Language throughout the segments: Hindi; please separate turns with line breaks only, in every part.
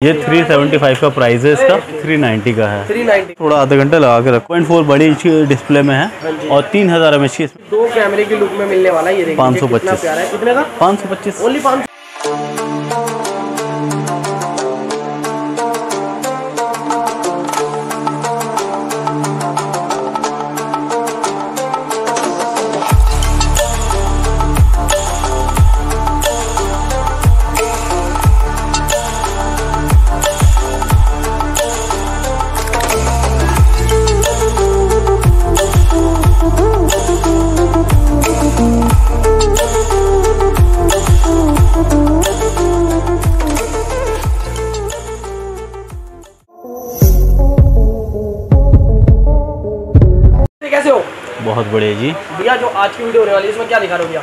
ये 375 का प्राइस है इसका 390 का है।
थ्री नाइनटी
थोड़ा आधा घंटा लगा के रखो। पॉइंट फोर बड़ी इंच डिस्प्ले में है और तीन हज़ार एम एच की
दो कैमरे के लुक में मिलने वाला है ये पाँच
525
पच्चीस। प्यारा है।
पाँच सौ पच्चीस।
ओनली पाँच
बड़े जी।
भैया जो आज की वीडियो होने वाली है इसमें क्या दिखा रहे हो भैया?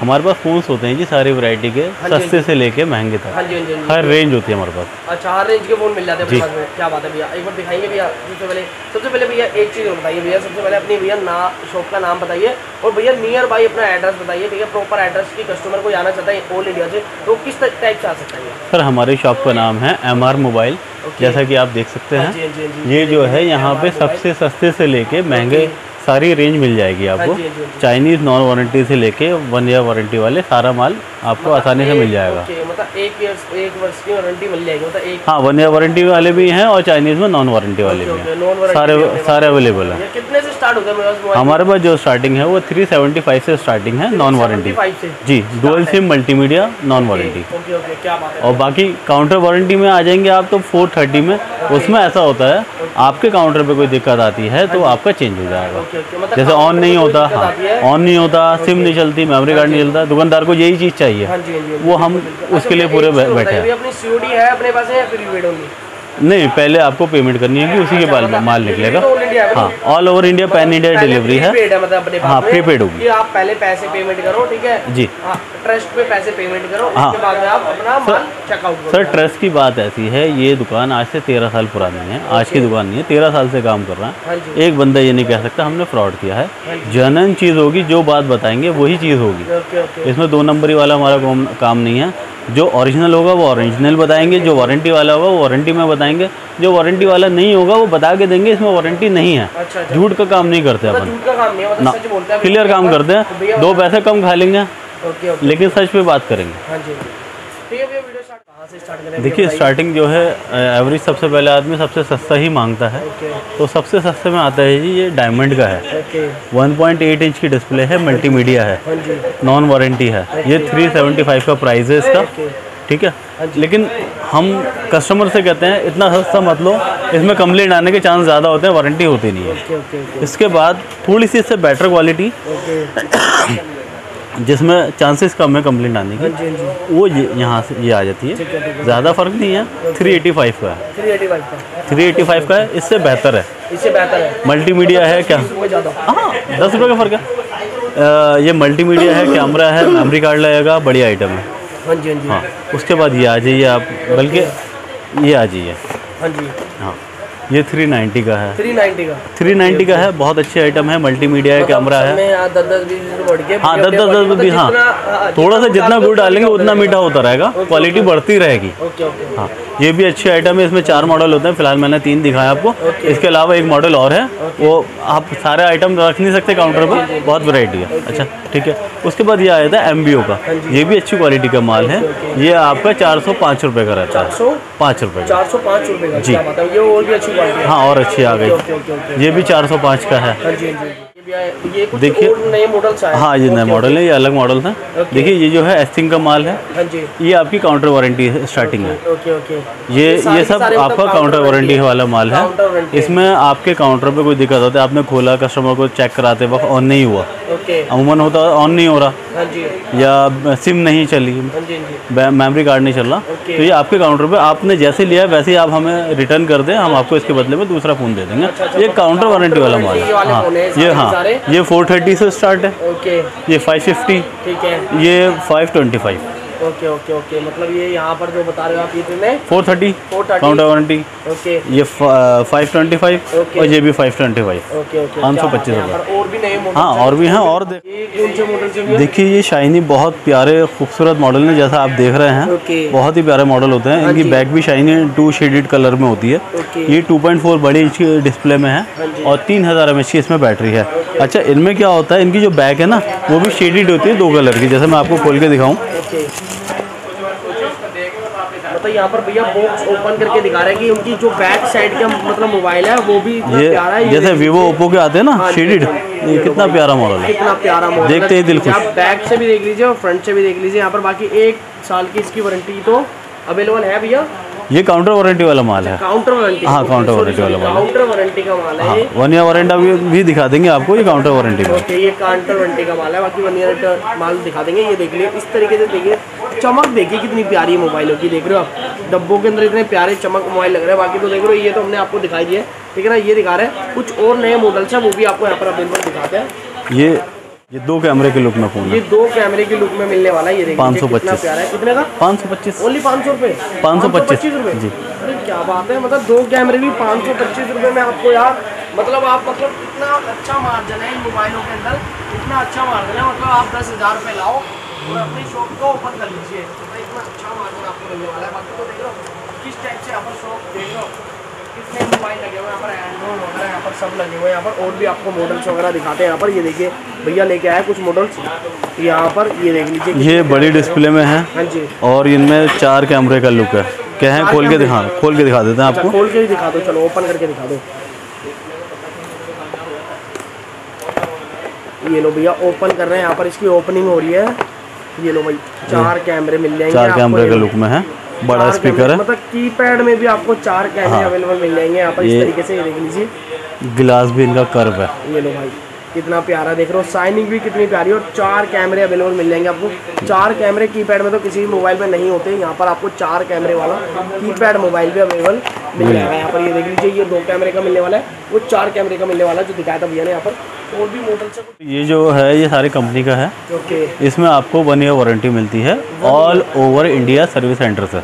हमारे पास फ़ोन्स होते हैं जी सारी वैरायटी के
हाँ
सस्ते से लेके महँगे तक।
हाँ जी हाँ जी हाँ
हर रेंज होती है हमारे पास।
अच्छा हर रेंज के फ़ोन मिल जाते हैं पास में। क्या बात है भैया? एक बार दिखाएँगे भैया सबसे पहले सबसे पहले भैया एक चीज़ और बताइए भैया सबसे पहले अपनी भैया ना शॉप का नाम बताइए और भैया नियर बाई अपना एड्रेस बताइए। भैया प्रॉपर एड्रेस की कस्टमर को आना चाहता है ऑल इंडिया से तो किस टाइप से आ सकता है
सर हमारी शॉप का नाम है एमआर मोबाइल जैसा कि आप देख सकते
हाँ
हैं
हाँ हाँ
ये जो है यहाँ पे सबसे सस्ते से लेके महँगे सारी रेंज मिल जाएगी आपको।
हाँ जी।
चाइनीज़ नॉन वारंटी से लेके वन ईयर वारंटी वाले सारा माल आपको मतलब आसानी से मिल जाएगा।
मतलब एक ईयर एक वर्ष की वारंटी मिल जाएगी मतलब एक
हाँ वन ईयर वारंटी वाले भी हैं और चाइनीज़ में नॉन वारंटी वाले भी हैं। सारे सारे अवेलेबल हैं।
कितने से स्टार्ट होता है मेरे पास
हमारे पास जो स्टार्टिंग है वो 375 से स्टार्टिंग है नॉन वारंटी जी dual SIM multimedia non warranty
okay okay क्या बात है।
और बाकी काउंटर वारंटी में आ जाएँगे आप तो 430 में। उसमें ऐसा होता है आपके काउंटर पे कोई दिक्कत आती है तो आपका चेंज हो जाएगा।
मतलब
जैसे ऑन नहीं होता हाँ। ऑन नहीं होता सिम नहीं चलती मेमोरी कार्ड नहीं चलता दुकानदार को यही चीज़ चाहिए।
हाँ हाँ हाँ
वो हम। उसके लिए
अच्छा,
पूरे बैठे हैं।
अपनी है अपने पास है
नहीं पहले आपको पेमेंट करनी है कि उसी के बाद
मतलब
माल निकलेगा।
है,
हाँ all over India pan India delivery है।
मतलब
हाँ, prepaid होगी।
आप पहले पैसे पेमेंट करो ठीक है?
जी।
हाँ ट्रस्ट पे पैसे पेमेंट करो
हाँ।
उसके बाद में आप अपना माल चेकआउट
सर ट्रस्ट की बात ऐसी है ये दुकान आज से तेरह साल पुरानी है आज की दुकान नहीं है तेरह साल से काम कर रहा
हाँ।
है एक बंदा ये नहीं कह सकता हमने फ्रॉड किया है।
हाँ
जनन चीज़ होगी जो बात बताएँगे वही चीज़ होगी। इसमें दो नंबरी वाला हमारा काम नहीं है। जो ओरिजिनल होगा वो ओरिजिनल बताएँगे जो वारंटी वाला होगा वो वारंटी में बताएँगे। जो वारंटी वाला नहीं होगा वो बता के देंगे इसमें वारंटी नहीं है।
अच्छा अच्छा।
झूठ का काम नहीं करते
मतलब
अपन।
झूठ का काम नहीं है
ना
मतलब सच बोलता है
क्लियर काम करते
तो
हैं दो पैसे कम खा लेंगे लेकिन सच पे बात करेंगे। देखिए स्टार्टिंग जो है एवरेज सबसे पहले आदमी सबसे सस्ता ही माँगता है। तो सबसे सस्ते में आता है जी ये डायमंड का है।
ओके
1.8 इंच की डिस्प्ले है मल्टीमीडिया है।
हाँ
नॉन वारंटी है। ये 375 का प्राइस है इसका। ठीक है? लेकिन हम कस्टमर से कहते हैं इतना सस्ता मत लो। इसमें कंप्लेंट आने के चांस ज़्यादा होते हैं वारंटी होती नहीं है। इसके बाद थोड़ी सी इससे बेटर क्वालिटी जिसमें चांसेस कम है कंप्लेंट आने की वो ये यहाँ से ये आ जाती
है।
ज़्यादा फ़र्क नहीं है 385 का है।
थ्री एटी फाइव का
385 का है इससे बेहतर है।
इससे बेहतर है।
मल्टीमीडिया है क्या? हाँ दस रुपये का फ़र्क है। ये मल्टीमीडिया है कैमरा है मेमोरी कार्ड लगेगा बढ़िया आइटम है।
हाँ हाँ
हाँ उसके बाद ये आ जाइए आप बल्कि ये आ जाइए।
हाँ जी।
हाँ। ये 390 का है।
थ्री नाइन्टी का।
390 का है बहुत अच्छे आइटम है मल्टीमीडिया है। कैमरा है
दस दस बीस बीस
हाँ दस दस दस भी हाँ। थोड़ा सा जितना गुड़ डालेंगे उतना मीठा होता रहेगा क्वालिटी बढ़ती रहेगी।
Okay okay.
हाँ। ये भी अच्छी आइटम है इसमें चार मॉडल होते हैं फ़िलहाल मैंने तीन दिखाया आपको। इसके अलावा एक मॉडल और है वो आप सारे आइटम रख नहीं सकते काउंटर पर बहुत वैरायटी है। अच्छा ठीक है। उसके बाद ये आया था एम का। ये भी अच्छी क्वालिटी का माल है। ये आपका चार सौ पाँच रुपये का रहता है। पाँच रुपये का।
चार सौ पाँच रुपये
जी।
है? और अच्छी है।
हाँ आ गई। ये भी चार सौ पाँच का है।
हाँ हाँ ये कुछ
देखिए-
नए मॉडल्स आए
हाँ ये नए मॉडल है ये अलग मॉडल था।
ओके।
देखिए ये जो है एस्टिंग का माल है।
हाँ जी।
ये आपकी काउंटर वारंटी स्टार्टिंग है।
ओके ओके
ये ये सब
मतलब
आपका काउंटर वारंटी वाला माल है।
है।
इसमें आपके काउंटर पे कोई दिक्कत होती है आपने खोला कस्टमर को चेक कराते वक्त ऑन नहीं हुआ। अमूमन होता ऑन नहीं हो रहा।
हाँ जी।
या सिम नहीं चली।
हाँ जी हाँ जी।
मेमोरी कार्ड नहीं चल रहा। तो ये आपके काउंटर पे आपने जैसे लिया है वैसे ही आप हमें रिटर्न कर दें। हम आपको इसके बदले में दूसरा फ़ोन दे देंगे। ये काउंटर वारंटी वाला
मॉडल
है हाँ। ये हाँ
ये
ये फोर से स्टार्ट है।
ये
ये 550
ठीक है।
ये 525
ओके ओके ओके। मतलब ये यहाँ पर जो बता रहे हो आप ये कितने?
Four thirty.
430
counter warranty
okay.
ये फाइव ट्वेंटी फाइव और ये भी five twenty five
okay okay.
पाँच सौ पच्चीस
है, पर और भी नए
हाँ और भी हैं और
है?
देखिए ये शाइनी बहुत प्यारे खूबसूरत मॉडल हैं जैसा आप देख रहे हैं। बहुत ही प्यारे मॉडल होते हैं। इनकी बैक भी शाइनी टू शेडेड कलर में होती है। ये टू पॉइंट फोर बड़ी इंच की डिस्प्ले में
हाँ
है और तीन हज़ार एम की इसमें बैटरी है। अच्छा इनमें क्या होता है? इनकी जो बैक है ना वो भी शेडेड होती है दो कलर की जैसे मैं आपको खोल के दिखाऊँ।
मतलब यहाँ पर भैया बॉक्स ओपन करके दिखा रहे हैं कि उनकी जो बैक साइड का मतलब मोबाइल है वो भी
ये
प्यारा है
जैसे वीवो ओप्पो के आते हैं ना शेडेड
हाँ।
ये कितना प्यारा मॉडल है
कितना प्यारा मॉडल
देखते ही दिल खुश।
आप बैक से भी देख लीजिए और फ्रंट से भी देख लीजिए यहाँ पर बाकी एक साल की इसकी वारंटी तो अवेलेबल है भैया
ये काउंटर वारंटी वाला माल है।
काउंटर वारंटी
हाँ, counter warranty वाला माल
काउंटर वारंटी का माल है
वन ईयर वारंटी भी, भी दिखा देंगे आपको ये काउंटर वारंटी
ओके ये काउंटर वारंटी का माल है। बाकी वन ईयर माल दिखा देंगे। ये देख लिए इस तरीके से देखिए। चमक देखिए कितनी प्यारी मोबाइल होगी देख रहे हो आप। डब्बों के अंदर इतने प्यारे चमक मोबाइल लग रहे हैं। बाकी तो देख रहे हो ये तो हमने आपको दिखाई दिया है। ठीक है ना ये दिखा रहे हैं। कुछ और नए मॉडल्स हैं वो भी आपको यहाँ पर अवेलेबल दिखाते हैं।
ये ये दो कैमरे के लुक में फ़ोन
ये दो कैमरे के लुक में मिलने वाला है ये देखिए
525
कितना प्यारा है। कितने का?
पाँच सौ पच्चीस।
ओनली पाँच सौ रुपये
525
रुपये
जी।
अरे क्या बात है मतलब दो कैमरे भी पाँच सौ पच्चीस रुपये में आपको यार मतलब आप मतलब इतना अच्छा मार्जिन है इन मोबाइलों के अंदर इतना अच्छा मार्जिन है मतलब आप दस हज़ार रुपये लाओ और अपनी शॉप को ओपन कर लीजिए। मतलब इतना अच्छा मार्जिन आपको मिलने वाला है। बाकी तो देख लो किस टाइप से पर शॉप देख लो कितने मोबाइल लगे हुए हैं यहाँ पर एंड्रॉइड वगैरह यहाँ पर सब लगे हुए हैं यहाँ पर और भी आपको मॉडल्स वगैरह दिखाते हैं यहाँ पर ये देखिए भैया लेके आए कुछ मॉडल्स यहाँ पर ये देख लीजिए
ये बड़ी डिस्प्ले में है
हाँ जी।
और इनमें चार कैमरे का लुक है। क्या है? खोल के दिखा खोल के दिखा देते हैं
अच्छा
आपको।
खोल के दिखा दो। चलो ओपन करके दिखा दो। ये लो भैया ओपन कर रहे हैं। यहाँ पर इसकी ओपनिंग हो रही है। ये लो भाई चार कैमरे मिल जाएँगे
चार कैमरे का लुक में है। बड़ा स्पीकर है।
मतलब कीपैड में भी आपको चार कैमरे
हाँ।
अवेलेबल मिल जाएँगे। यहाँ पर इस तरीके से ये देख लीजिए।
गिलास भी इनका कर्व है।
ये लो भाई कितना प्यारा देख रहे हो। साइनिंग भी कितनी प्यारी और चार कैमरे अवेलेबल मिल जाएँगे आपको। चार कैमरे कीपैड में तो किसी भी मोबाइल में नहीं होते। यहाँ पर आपको चार कैमरे वाला कीपैड मोबाइल भी अवेलेबल मिल जाएगा। यहाँ पर ये देख लीजिए ये दो कैमरे का मिलने वाला है। वो चार कैमरे का मिलने वाला है जो दिखाया था भैया ने यहाँ पर। और भी मॉडल से
ये जो है ये सारी कंपनी का है।
ओके
इसमें आपको वन ईयर वारंटी मिलती है all over India service centre से।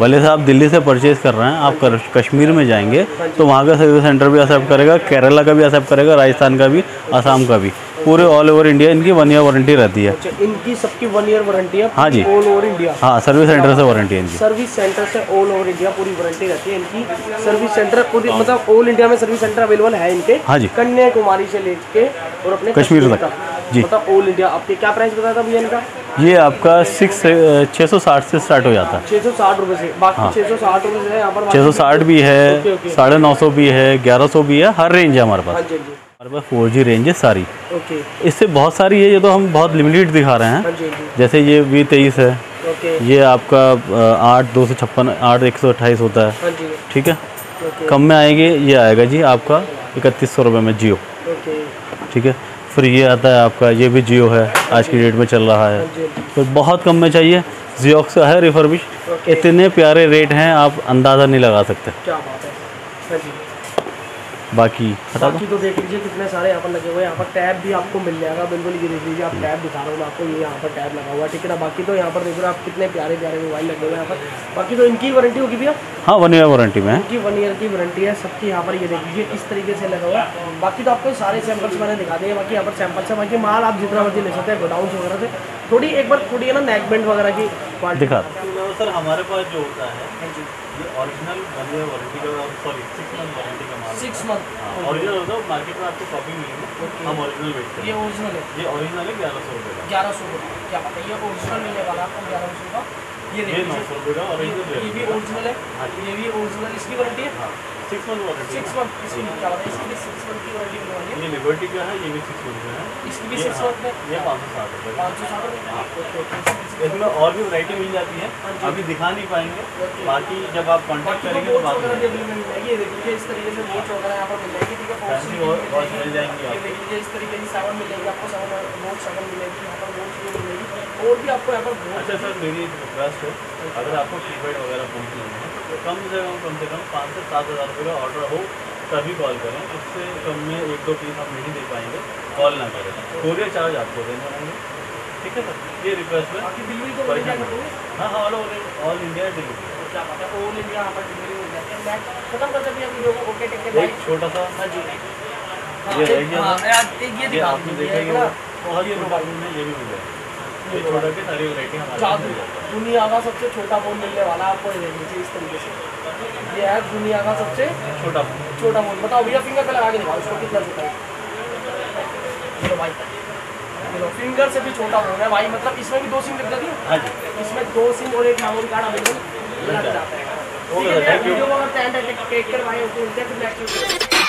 भले से आप दिल्ली से परचेज कर रहे हैं आप कश्मीर में जाएँगे तो वहाँ का सर्विस सेंटर भी एक्सेप्ट करेगा केरला का भी एक्सेप्ट करेगा राजस्थान का भी आसाम का भी। पूरे ऑल ओवर इंडिया इनकी वन ईयर वारंटी रहती है।
अच्छा इनकी सबकी वन ईयर वारंटी है
हाँ जी।
ऑल ओवर इंडिया
हाँ सर्विस सेंटर से वारंटी है इनकी।
सर्विस सेंटर से ऑल ओवर इंडिया पूरी वारंटी रहती है इनकी। सर्विस सेंटर पूरी मतलब ऑल इंडिया में सर्विस सेंटर अवेलेबल है इनके।
हाँ जी।
कन्याकुमारी से लेके और अपने
कश्मीर तक। जी।
मतलब ऑल इंडिया आपके क्या प्राइस बताया था भैया इनका?
ये आपका सिक्स छः सौ साठ से स्टार्ट हो जाता। है
छः सौ साठ रुपये से। बाकी
हाँ।
छः सौ साठ रुपये से है यहाँ पर।
छः सौ साठ भी है साढ़े नौ सौ भी है ग्यारह सौ भी है हर रेंज है हमारे
हाँ
पास
हाँ जी।
हमारे फोर जी रेंज है सारी।
ओके
इससे बहुत सारी है ये तो हम बहुत लिमिटेड दिखा रहे हैं।
हाँ जी हाँ जी।
जैसे ये वी तेईस है
ओके
ये आपका आठ दो सौ छप्पन आठ एक सौ अट्ठाईस होता है।
हाँ जी।
ठीक है? कम में आएँगे ये आएगा जी आपका इकतीस सौ रुपये में जियो। ठीक है? फिर ये आता है आपका ये भी जियो है आज की डेट में चल रहा है। तो बहुत कम में चाहिए। जियोक्स है रिफर्बिश। इतने प्यारे रेट हैं आप अंदाज़ा नहीं लगा सकते।
क्या बात है।
बाकी हटा
बाकी तो देख लीजिए कितने सारे यहाँ पर लगे हुए हैं। यहाँ पर टैब भी आपको मिल जाएगा। बिल्कुल ये देख लीजिए आप टैब दिखा रहा हूँ आपको ये यहाँ पर टैब लगा हुआ है। ठीक है ना? बाकी तो यहाँ पर देख रहे हो आप कितने प्यारे प्यारे मोबाइल लगे हुए हैं यहाँ पर। बाकी तो इनकी वारंटी होगी भैया?
हाँ वन ईयर वारंटी में
इनकी वन ईयर की वारंटी है। सबकी यहाँ पर ये देख लीजिए इस तरीके से लगा हुआ है। बाकी तो आपको सारे सैंपल्स मैंने दिखा दिए बाकी यहाँ पर सैंपल्स है। बाकी माल आप जितना मर्ज़ी ले सकते हैं गोडाउन वगैरह से। थोड़ी एक बार थोड़ी है ना नेक बेंड वगैरह की
दिखा।
सर हमारे पास जो होता है ये ओरिजिनल वन वारंटी का सॉरी सिक्स मंथ वारंटी का माल
सिक्स मंथ
ओरिजिनल होता है मार्केट में आपको कॉपी मिलेगी हम ओरिजिनल बेचते
ये ओरिजिनल है।
ये ओरिजिनल है ग्यारह सौ रुपये का।
ग्यारह सौ रुपये क्या पता है ये ओरिजिनल मिलने वाला आपको ग्यारह सौ का। ये
नौ सौ रुपये का ओरिजिनल
ये भी ओरिजिनल है। ये भी ओरिजिनल इसकी वारंटी है।
सिक्स
सिक्स इसकी क्या बात है इसकी भी सिक्स की
ये लिबर्टी का है? ये भी सिक्स का है।
इसकी भी सिक्स
हाँ, ये पाँच सौ साठ रुपये
पाँच सौ साठ रुपये
इसमें और भी वैरायटी मिल जाती है। अभी दिखा नहीं पाएँगे। बाकी जब आप
तो
करेंगे तो बात
ये देखिए इस तरीके से बोट्स वगैरह यहाँ पर मिल जाएगी ठीक है?
मिल जाएँगी।
देख लीजिए इस तरीके की सेवन मिलेगी आपको सेवन नोट सेवन मिलेगी यहाँ पर मिलेगी। और भी आपको यहाँ पर
अच्छा सर मेरी रिक्वेस्ट है। अगर आपको कीपैड वगैरह पूछ लेना है तो कम से कम कम से कम पाँच से सात हज़ार रुपये का ऑर्डर हो तभी कॉल करें। इससे कम में एक दो पीस आप नहीं दे पाएँगे। कॉल ना करें। कोरियर चार्ज आपको देना होंगे
ठीक है सर? ये रिक्वेस्ट है
बाकी डिलीवरी मिल जाएगी पूरी?
हाँ हाँ all over all India delivery
है ऑल इंडिया डिलीवरी मिल जाती है खत्म कर देती हूँ वीडियो को ओके टेक केयर
एक छोटा सा
हाँ जी। हाँ,
ये
हाँ। यार, एक ये
ये आपने
दीजिए,
देखा
एक
कि
ना,
वो बहुत छोटा ये भी मिल जाएगा मिल
दुनिया का सबसे छोटा फ़ोन मिलने वाला आपको लीजिए इस तरीके से। ये है दुनिया का सबसे
छोटा फ़ोन
छोटा फ़ोन बताओ भैया फिंगर पे लगा के दिखाओ इसको कितना छोटा है? चलो भाई। चलो फिंगर से भी छोटा फ़ोन है भाई मतलब इसमें भी दो सिम लग जाती है?
हाँ
इसमें दो सिम और एक मेमोरी कार्ड अवेलेबल लग जाता है। ठीक है
थैंक यू
वीडियो को अगर टेक केयर भाई ओके फिर नेक्स्ट